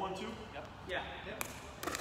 one, two? Yep. Yeah. Yep.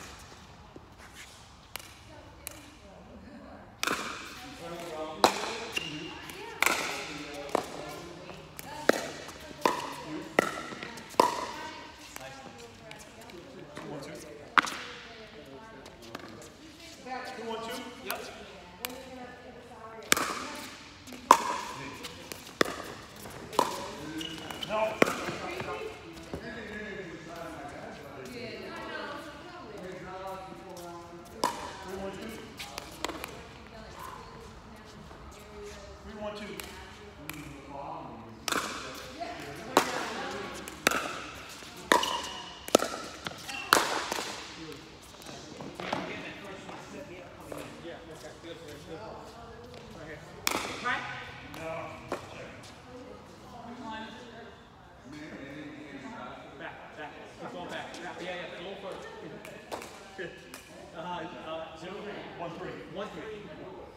One three. One three.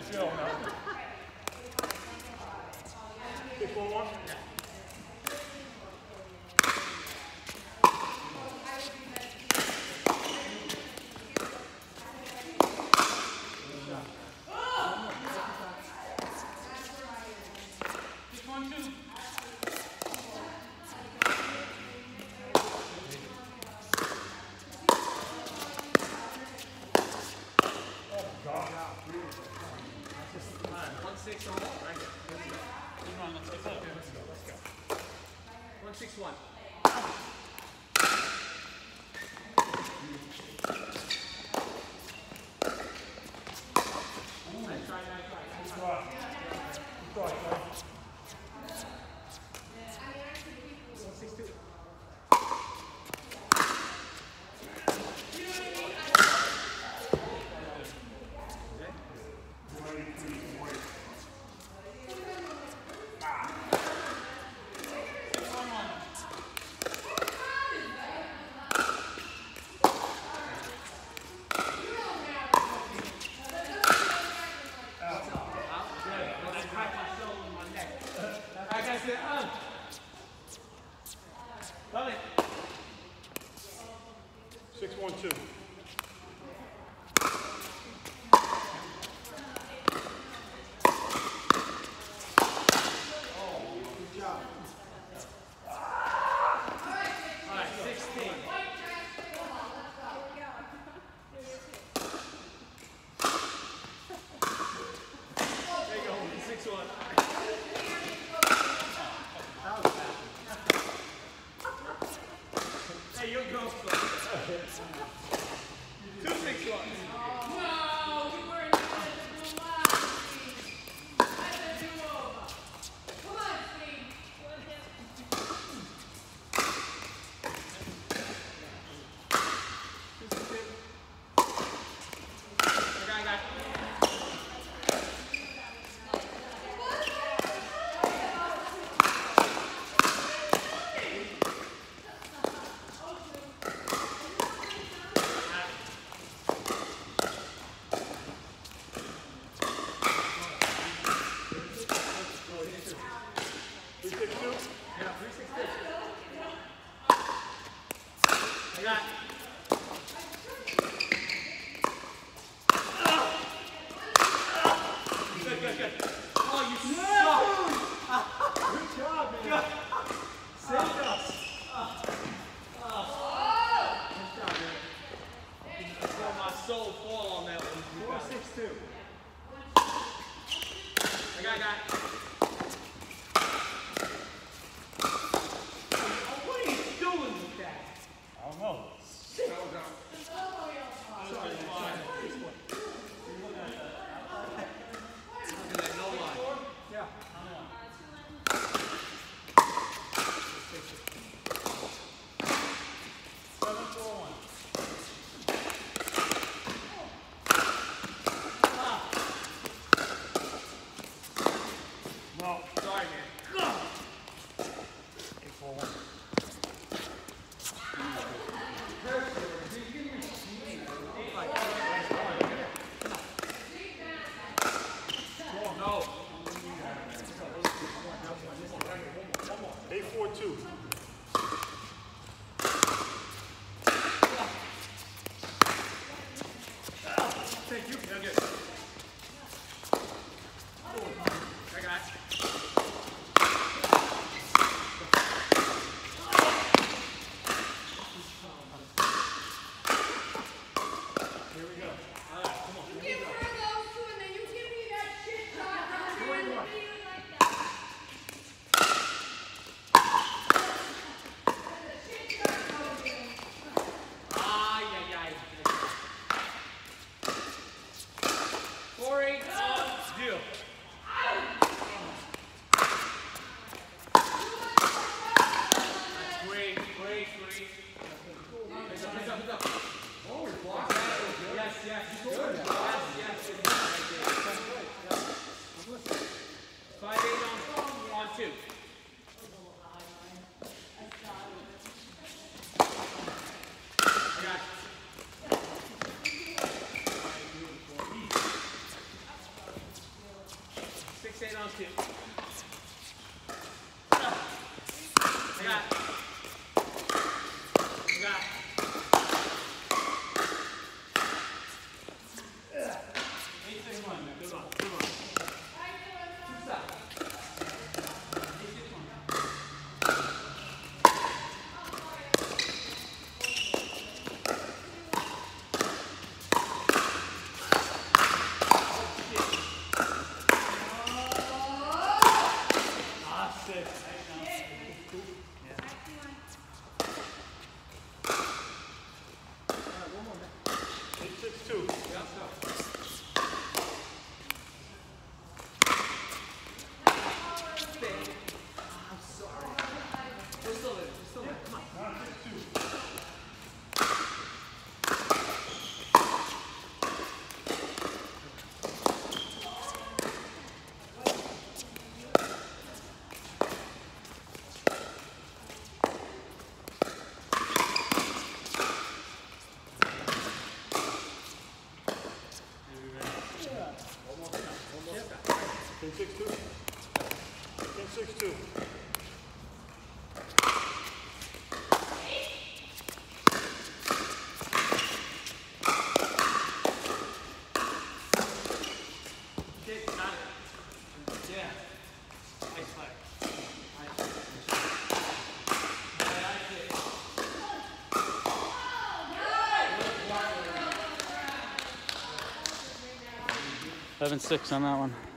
Nice hill, man. Pick one. Six eight two. Seven six on that one.